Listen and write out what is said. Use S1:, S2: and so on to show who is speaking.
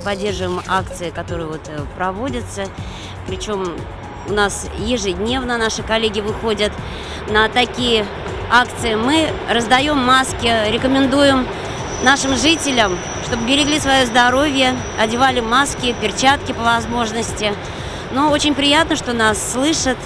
S1: поддерживаем акции, которые вот э, проводятся. Причем у нас ежедневно наши коллеги выходят на такие акции. Мы раздаем маски, рекомендуем нашим жителям, чтобы берегли свое здоровье, одевали маски, перчатки по возможности. Но очень приятно, что нас слышат.